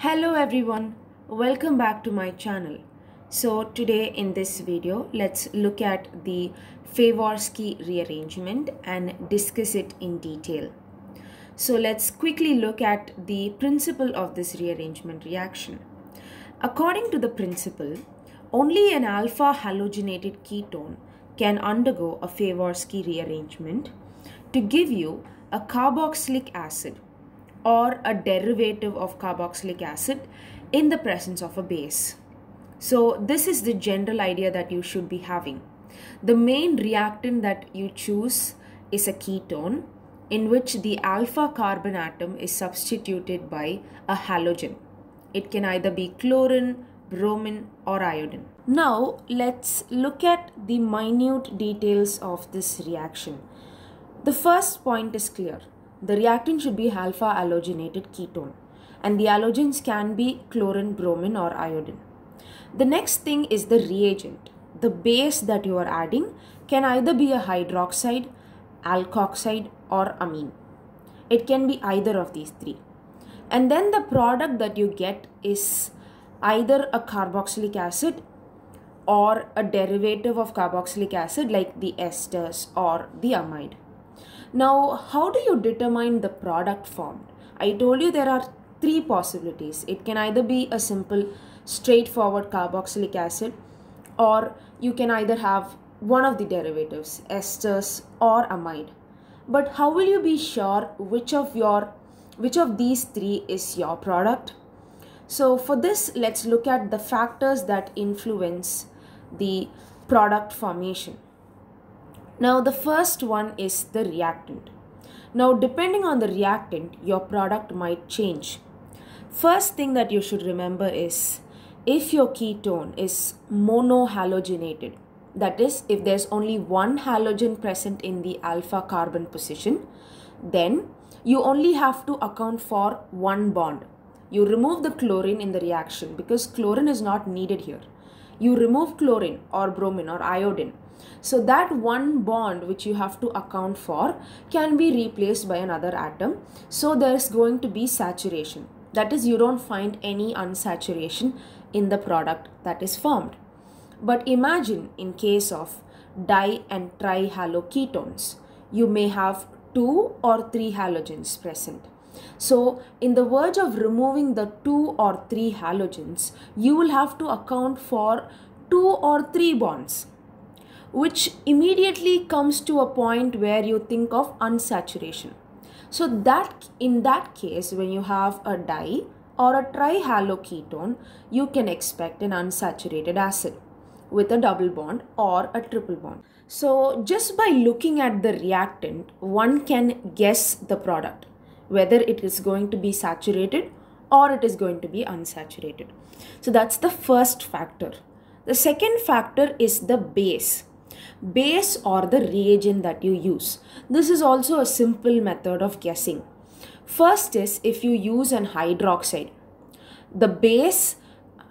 Hello everyone, welcome back to my channel. So today in this video, let's look at the Favorskii rearrangement and discuss it in detail. So let's quickly look at the principle of this rearrangement reaction. According to the principle, only an alpha halogenated ketone can undergo a Favorskii rearrangement to give you a carboxylic acid or a derivative of carboxylic acid in the presence of a base. So this is the general idea that you should be having. The main reactant that you choose is a ketone in which the alpha carbon atom is substituted by a halogen. It can either be chlorine, bromine or iodine. Now let's look at the minute details of this reaction. The first point is clear the reactant should be alpha halogenated ketone and the halogens can be chlorine, bromine or iodine. The next thing is the reagent. The base that you are adding can either be a hydroxide, alkoxide or amine. It can be either of these three. And then the product that you get is either a carboxylic acid or a derivative of carboxylic acid like the esters or the amide. Now, how do you determine the product formed? I told you there are three possibilities. It can either be a simple straightforward carboxylic acid or you can either have one of the derivatives, esters or amide. But how will you be sure which of your which of these three is your product? So for this, let's look at the factors that influence the product formation. Now the first one is the reactant. Now depending on the reactant, your product might change. First thing that you should remember is if your ketone is monohalogenated, that is if there's only one halogen present in the alpha carbon position, then you only have to account for one bond. You remove the chlorine in the reaction because chlorine is not needed here. You remove chlorine or bromine or iodine so that one bond which you have to account for can be replaced by another atom. So there's going to be saturation. That is you don't find any unsaturation in the product that is formed. But imagine in case of di and trihaloketones, you may have two or three halogens present. So, in the verge of removing the two or three halogens, you will have to account for two or three bonds which immediately comes to a point where you think of unsaturation. So that in that case, when you have a di or a trihaloketone, you can expect an unsaturated acid with a double bond or a triple bond. So just by looking at the reactant, one can guess the product, whether it is going to be saturated or it is going to be unsaturated. So that's the first factor. The second factor is the base base or the reagent that you use. This is also a simple method of guessing. First is if you use an hydroxide. The base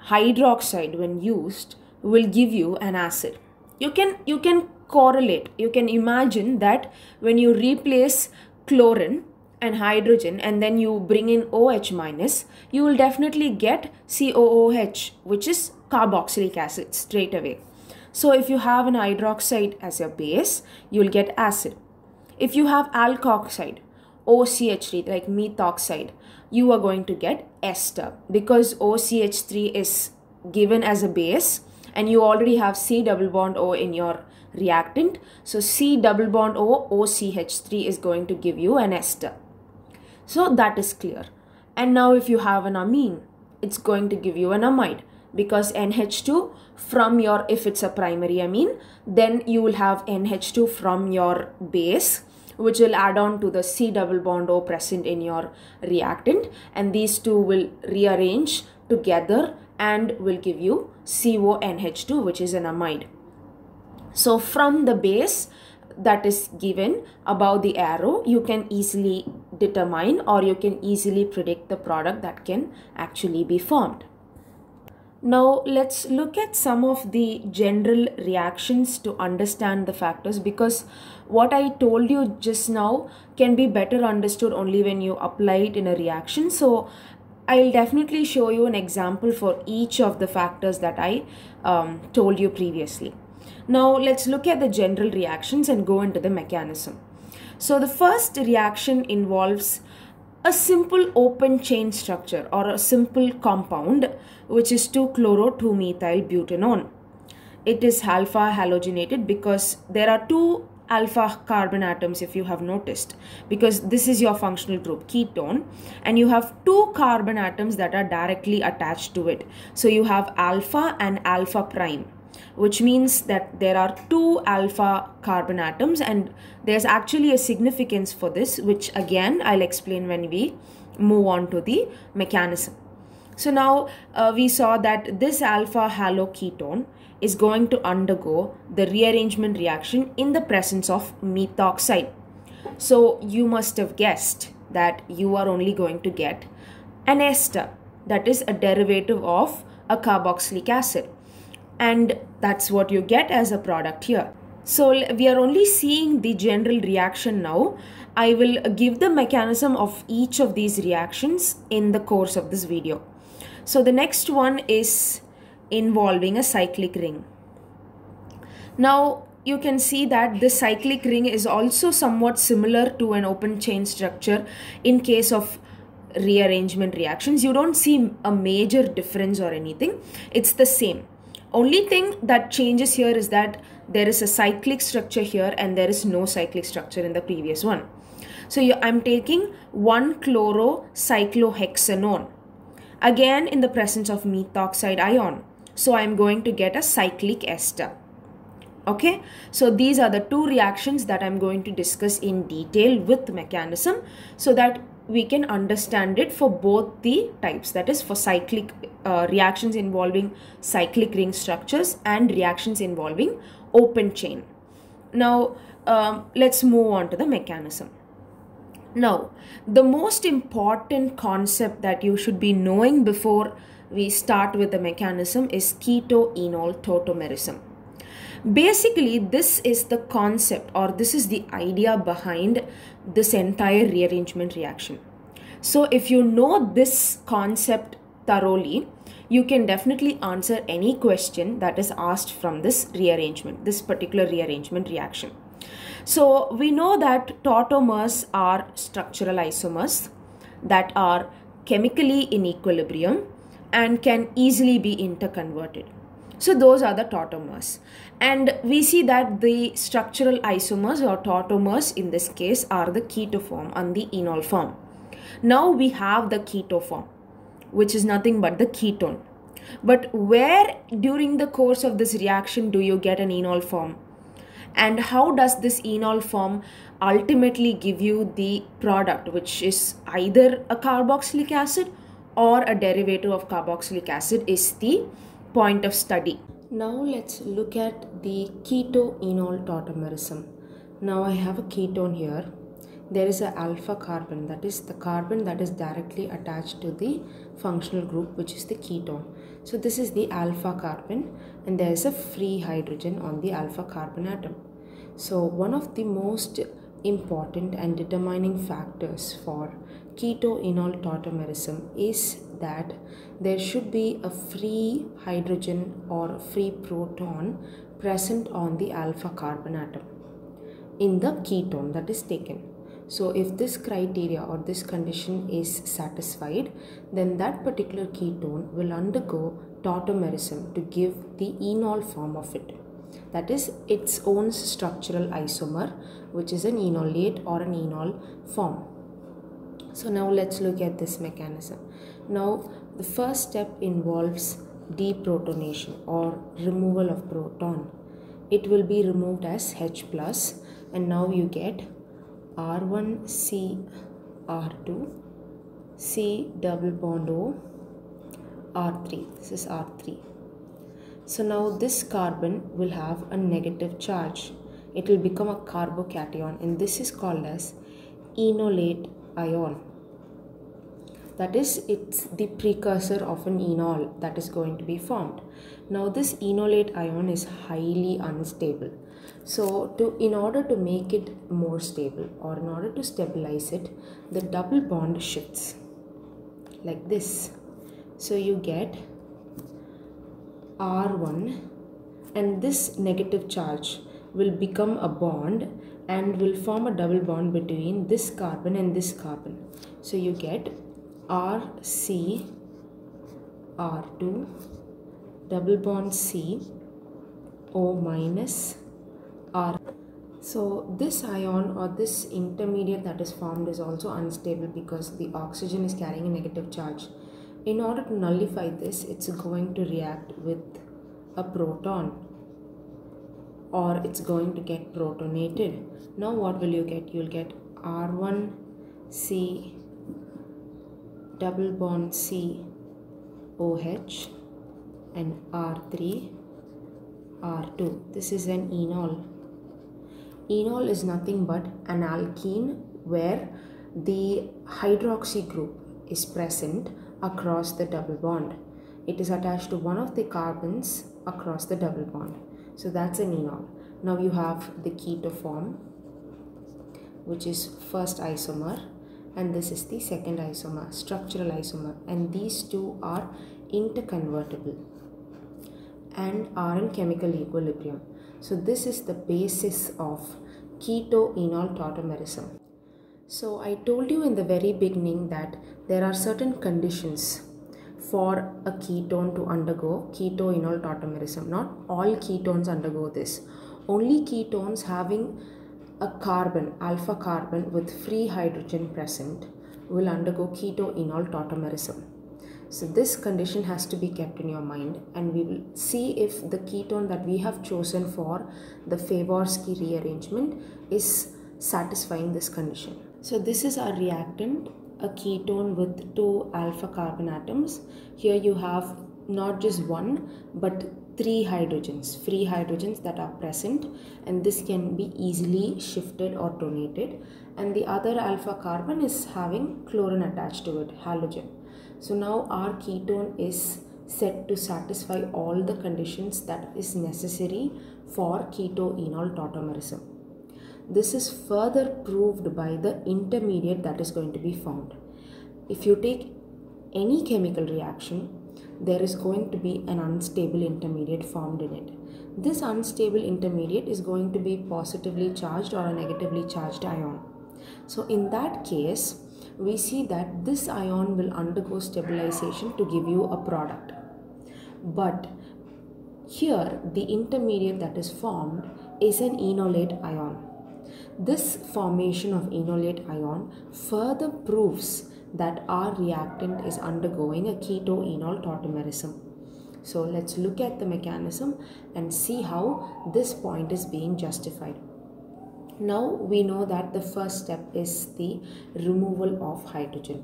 hydroxide when used will give you an acid. You can you can correlate. You can imagine that when you replace chlorine and hydrogen and then you bring in OH minus, you will definitely get COOH which is carboxylic acid straight away. So if you have an hydroxide as a base, you will get acid. If you have alkoxide, OCH3 like methoxide, you are going to get ester because OCH3 is given as a base and you already have C double bond O in your reactant. So C double bond O OCH3 is going to give you an ester. So that is clear. And now if you have an amine, it's going to give you an amide because NH2 from your, if it's a primary amine, then you will have NH2 from your base which will add on to the C double bond O present in your reactant and these two will rearrange together and will give you CONH2 which is an amide. So from the base that is given above the arrow you can easily determine or you can easily predict the product that can actually be formed. Now let's look at some of the general reactions to understand the factors because what I told you just now can be better understood only when you apply it in a reaction. So I'll definitely show you an example for each of the factors that I um, told you previously. Now let's look at the general reactions and go into the mechanism. So the first reaction involves a simple open chain structure or a simple compound which is 2-chloro-2-methyl butanone. It is alpha halogenated because there are two alpha carbon atoms if you have noticed because this is your functional group ketone and you have two carbon atoms that are directly attached to it so you have alpha and alpha prime which means that there are two alpha carbon atoms and there's actually a significance for this which again I'll explain when we move on to the mechanism. So now uh, we saw that this alpha haloketone is going to undergo the rearrangement reaction in the presence of methoxide. So you must have guessed that you are only going to get an ester that is a derivative of a carboxylic acid and that's what you get as a product here. So we are only seeing the general reaction now. I will give the mechanism of each of these reactions in the course of this video. So the next one is involving a cyclic ring. Now you can see that the cyclic ring is also somewhat similar to an open chain structure in case of rearrangement reactions. You don't see a major difference or anything. It's the same only thing that changes here is that there is a cyclic structure here and there is no cyclic structure in the previous one. So I'm taking 1 chlorocyclohexanone again in the presence of methoxide ion. So I'm going to get a cyclic ester. Okay, so these are the two reactions that I'm going to discuss in detail with mechanism so that we can understand it for both the types. That is for cyclic uh, reactions involving cyclic ring structures and reactions involving open chain. Now um, let's move on to the mechanism. Now the most important concept that you should be knowing before we start with the mechanism is keto-enol tautomerism basically this is the concept or this is the idea behind this entire rearrangement reaction. So if you know this concept thoroughly you can definitely answer any question that is asked from this rearrangement this particular rearrangement reaction. So we know that tautomers are structural isomers that are chemically in equilibrium and can easily be interconverted so those are the tautomers. And we see that the structural isomers or tautomers in this case are the keto form and the enol form. Now we have the keto form, which is nothing but the ketone. But where during the course of this reaction do you get an enol form? And how does this enol form ultimately give you the product, which is either a carboxylic acid or a derivative of carboxylic acid is the point of study. Now let's look at the keto-enol tautomerism. Now I have a ketone here. There is a alpha carbon that is the carbon that is directly attached to the functional group which is the ketone. So this is the alpha carbon and there is a free hydrogen on the alpha carbon atom. So one of the most important and determining factors for keto-enol tautomerism is that there should be a free hydrogen or free proton present on the alpha carbon atom in the ketone that is taken. So if this criteria or this condition is satisfied, then that particular ketone will undergo tautomerism to give the enol form of it. That is its own structural isomer, which is an enolate or an enol form. So now let's look at this mechanism. Now the first step involves deprotonation or removal of proton. It will be removed as H plus and now you get R1C R2 C double bond O R3. This is R3. So now this carbon will have a negative charge. It will become a carbocation and this is called as enolate ion that is it's the precursor of an enol that is going to be formed now this enolate ion is highly unstable so to in order to make it more stable or in order to stabilize it the double bond shifts like this. So you get R1 and this negative charge will become a bond and will form a double bond between this carbon and this carbon. So you get RC R2 double bond C O minus R. So this ion or this intermediate that is formed is also unstable because the oxygen is carrying a negative charge. In order to nullify this, it's going to react with a proton or it's going to get protonated. Now what will you get? You'll get R1C double bond C OH and R3 R2. This is an enol. Enol is nothing but an alkene where the hydroxy group is present across the double bond. It is attached to one of the carbons across the double bond. So that's an enol. Now you have the keto form which is first isomer and this is the second isomer, structural isomer and these two are interconvertible and are in chemical equilibrium. So this is the basis of keto-enol tautomerism. So I told you in the very beginning that there are certain conditions for a ketone to undergo keto-enol tautomerism. Not all ketones undergo this. Only ketones having a carbon, alpha carbon with free hydrogen present will undergo keto-enol tautomerism. So this condition has to be kept in your mind and we will see if the ketone that we have chosen for the Favorskii rearrangement is satisfying this condition. So this is our reactant, a ketone with two alpha carbon atoms. Here you have not just one but three hydrogens, free hydrogens that are present and this can be easily shifted or donated and the other alpha carbon is having chlorine attached to it, halogen. So now our ketone is set to satisfy all the conditions that is necessary for keto-enol tautomerism. This is further proved by the intermediate that is going to be found. If you take any chemical reaction, there is going to be an unstable intermediate formed in it. This unstable intermediate is going to be positively charged or a negatively charged ion. So in that case, we see that this ion will undergo stabilization to give you a product. But here the intermediate that is formed is an enolate ion. This formation of enolate ion further proves that our reactant is undergoing a keto-enol tautomerism. So let's look at the mechanism and see how this point is being justified. Now we know that the first step is the removal of hydrogen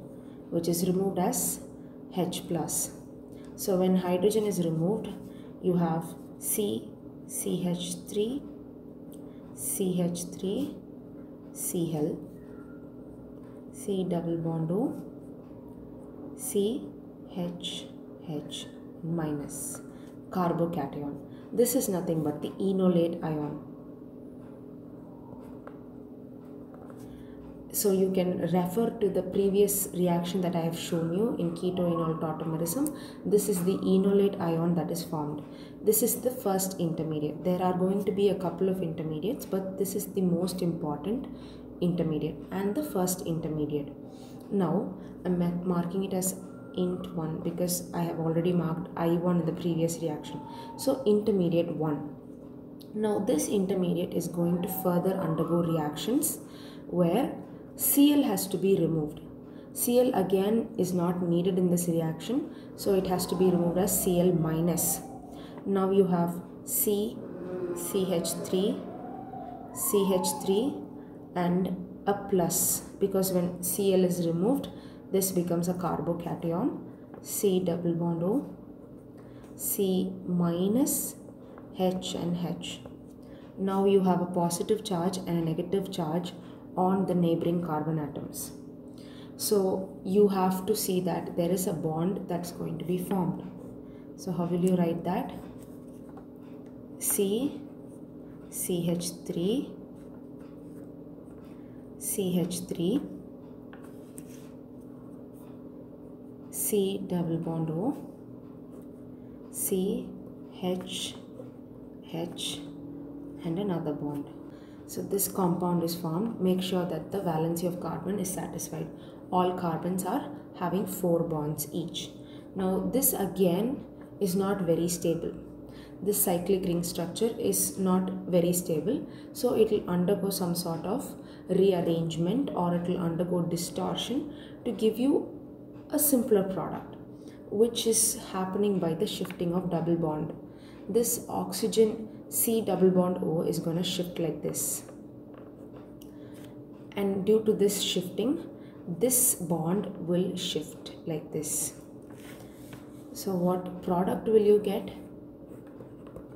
which is removed as H plus. So when hydrogen is removed you have C, CH3, CH3, Cl, C double bond O, C, H, H minus carbocation. This is nothing but the enolate ion so you can refer to the previous reaction that I have shown you in keto-enol tautomerism. This is the enolate ion that is formed. This is the first intermediate. There are going to be a couple of intermediates but this is the most important intermediate and the first intermediate. Now I'm marking it as int 1 because I have already marked I1 in the previous reaction. So intermediate 1. Now this intermediate is going to further undergo reactions where Cl has to be removed. Cl again is not needed in this reaction so it has to be removed as Cl minus. Now you have C, CH3, CH3 and a plus because when Cl is removed this becomes a carbocation C double bond O C minus H and H. Now you have a positive charge and a negative charge on the neighboring carbon atoms. So you have to see that there is a bond that's going to be formed. So how will you write that? C CH3 CH3 C double bond O, C H H and another bond. So this compound is formed. Make sure that the valency of carbon is satisfied. All carbons are having four bonds each. Now this again is not very stable. This cyclic ring structure is not very stable. So it will undergo some sort of rearrangement or it will undergo distortion to give you a simpler product which is happening by the shifting of double bond. This oxygen C double bond O is going to shift like this. And due to this shifting, this bond will shift like this. So what product will you get?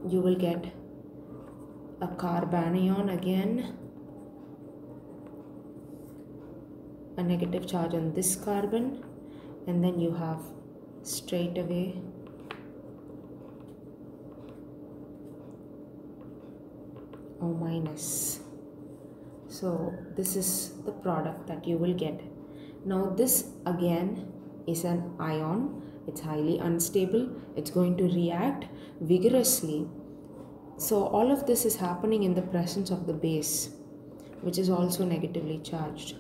You will get a carbanion again, a negative charge on this carbon. And then you have straight away O minus. So this is the product that you will get. Now this again is an ion it's highly unstable. It's going to react vigorously. So all of this is happening in the presence of the base which is also negatively charged.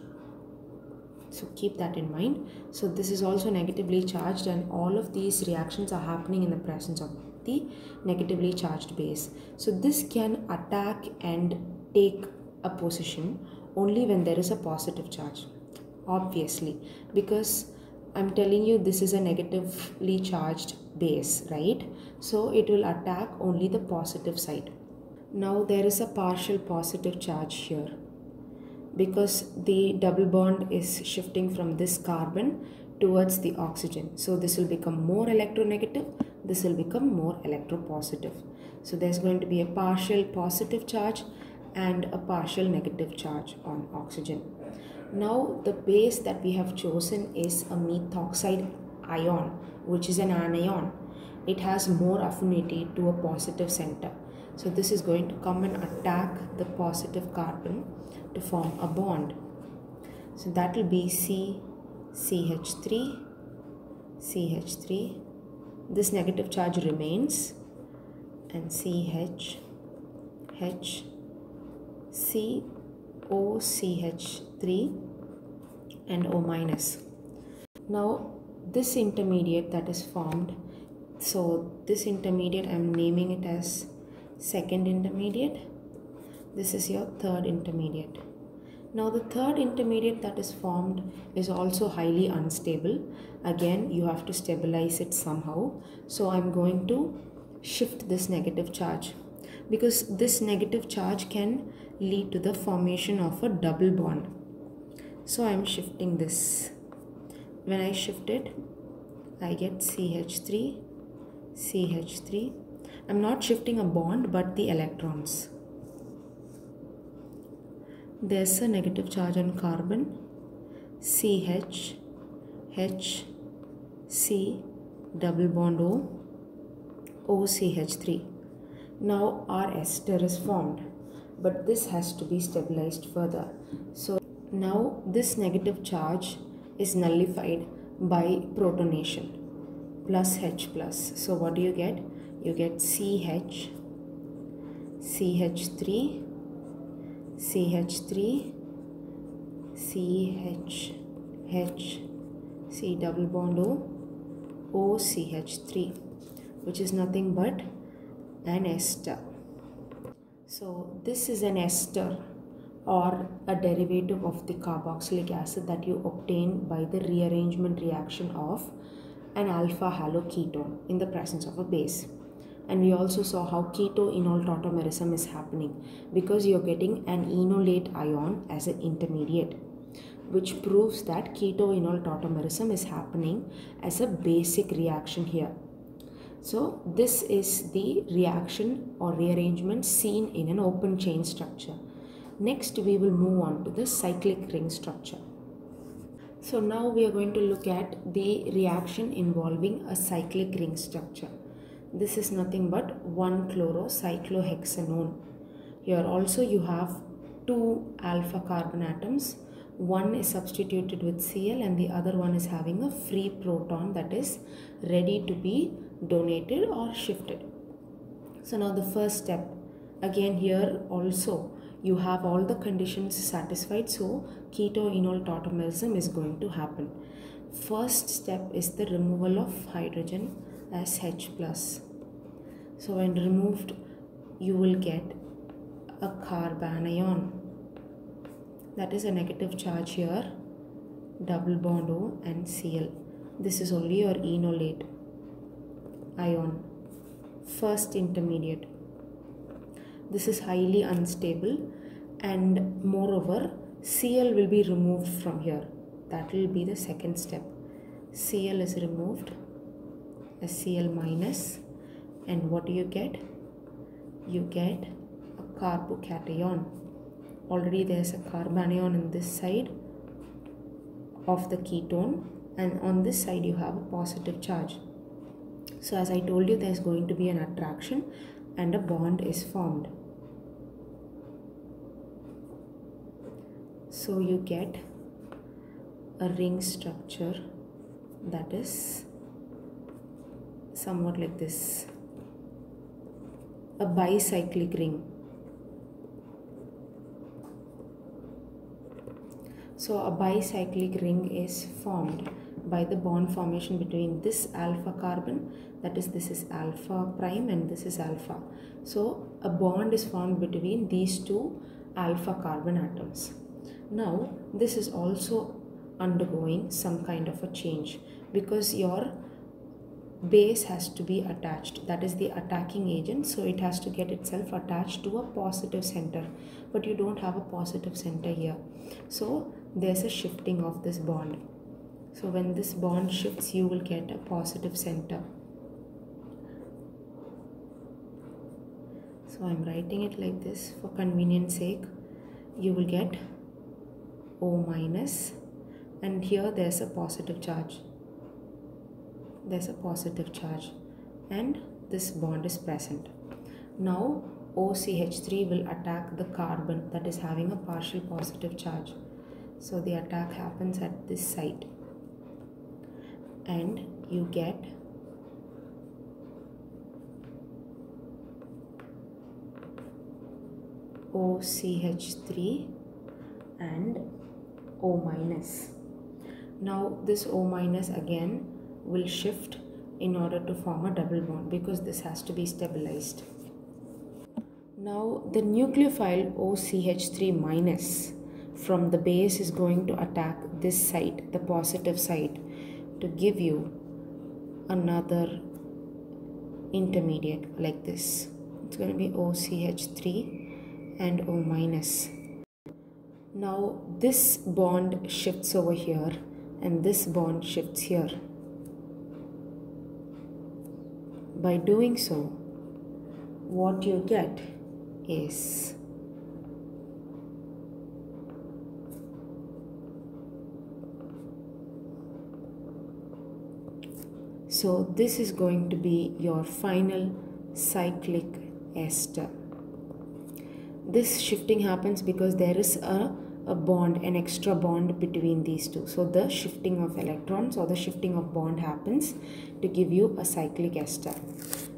So keep that in mind. So this is also negatively charged and all of these reactions are happening in the presence of the negatively charged base. So this can attack and take a position only when there is a positive charge obviously because i'm telling you this is a negatively charged base right so it will attack only the positive side now there is a partial positive charge here because the double bond is shifting from this carbon towards the oxygen. So this will become more electronegative, this will become more electropositive. So there's going to be a partial positive charge and a partial negative charge on oxygen. Now the base that we have chosen is a methoxide ion which is an anion. It has more affinity to a positive center. So this is going to come and attack the positive carbon to form a bond. So that will be C, CH3, CH3. This negative charge remains and CH, H, COCH 3 and O minus. Now this intermediate that is formed, so this intermediate I am naming it as second intermediate. This is your third intermediate. Now the third intermediate that is formed is also highly unstable. Again, you have to stabilize it somehow. So I'm going to shift this negative charge because this negative charge can lead to the formation of a double bond so i'm shifting this when i shift it i get ch3 ch3 I'm not shifting a bond but the electrons. There's a negative charge on carbon CH H C double bond O OCH3. Now our ester is formed but this has to be stabilized further. So now this negative charge is nullified by protonation plus H plus. So what do you get? you get CH, CH3, CH3, CH, H, C double bond O, OCH3, which is nothing but an ester. So this is an ester or a derivative of the carboxylic acid that you obtain by the rearrangement reaction of an alpha haloketone in the presence of a base. And we also saw how keto-enol tautomerism is happening because you're getting an enolate ion as an intermediate which proves that keto-enol tautomerism is happening as a basic reaction here. So this is the reaction or rearrangement seen in an open chain structure next we will move on to the cyclic ring structure. So now we are going to look at the reaction involving a cyclic ring structure. This is nothing but 1 chlorocyclohexanone. Here also you have two alpha carbon atoms. One is substituted with Cl and the other one is having a free proton that is ready to be donated or shifted. So now the first step. Again here also you have all the conditions satisfied so keto-enol tautomerism is going to happen. First step is the removal of hydrogen as H plus. So when removed you will get a carbanion that is a negative charge here double bond O and Cl. This is only your enolate ion first intermediate. This is highly unstable and moreover Cl will be removed from here. That will be the second step. Cl is removed as Cl minus and what do you get? You get a carbocation already there's a carbanion in this side of the ketone and on this side you have a positive charge so as I told you there's going to be an attraction and a bond is formed. So you get a ring structure that is somewhat like this. A bicyclic ring. So a bicyclic ring is formed by the bond formation between this alpha carbon that is this is alpha prime and this is alpha. So a bond is formed between these two alpha carbon atoms. Now this is also undergoing some kind of a change because your base has to be attached. That is the attacking agent. So it has to get itself attached to a positive center. But you don't have a positive center here. So there's a shifting of this bond so when this bond shifts you will get a positive center. So I'm writing it like this for convenience sake. You will get O minus and here there's a positive charge. There's a positive charge and this bond is present. Now OCH3 will attack the carbon that is having a partial positive charge. So the attack happens at this site and you get OCH3 and O minus. Now this O minus again will shift in order to form a double bond because this has to be stabilized. Now the nucleophile OCH3 minus from the base is going to attack this side, the positive side, to give you another intermediate like this. It's going to be OCH3 and O minus. Now this bond shifts over here and this bond shifts here. By doing so, what you get is So this is going to be your final cyclic ester. This shifting happens because there is a, a bond, an extra bond between these two. So the shifting of electrons or the shifting of bond happens to give you a cyclic ester.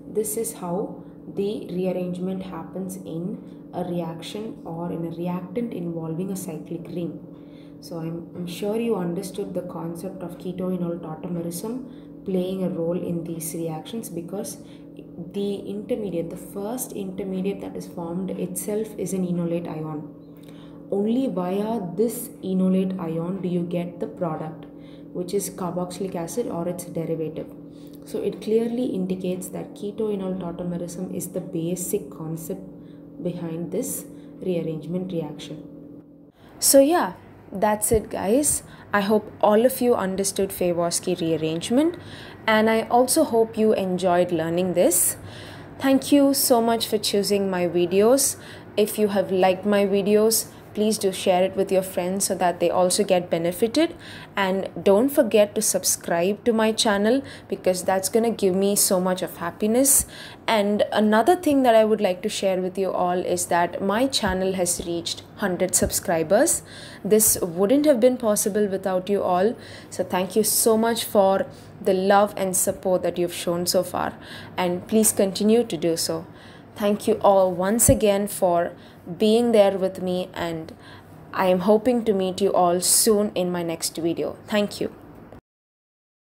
This is how the rearrangement happens in a reaction or in a reactant involving a cyclic ring. So I'm, I'm sure you understood the concept of keto-enol tautomerism playing a role in these reactions because the intermediate, the first intermediate that is formed itself is an enolate ion. Only via this enolate ion do you get the product, which is carboxylic acid or its derivative. So it clearly indicates that keto-enol tautomerism is the basic concept behind this rearrangement reaction. So yeah, that's it guys. I hope all of you understood Favorskii rearrangement and i also hope you enjoyed learning this. Thank you so much for choosing my videos. If you have liked my videos please do share it with your friends so that they also get benefited. And don't forget to subscribe to my channel because that's going to give me so much of happiness. And another thing that i would like to share with you all is that my channel has reached 100 subscribers. This wouldn't have been possible without you all. So thank you so much for the love and support that you've shown so far. And please continue to do so. Thank you all once again for being there with me and I am hoping to meet you all soon in my next video. Thank you.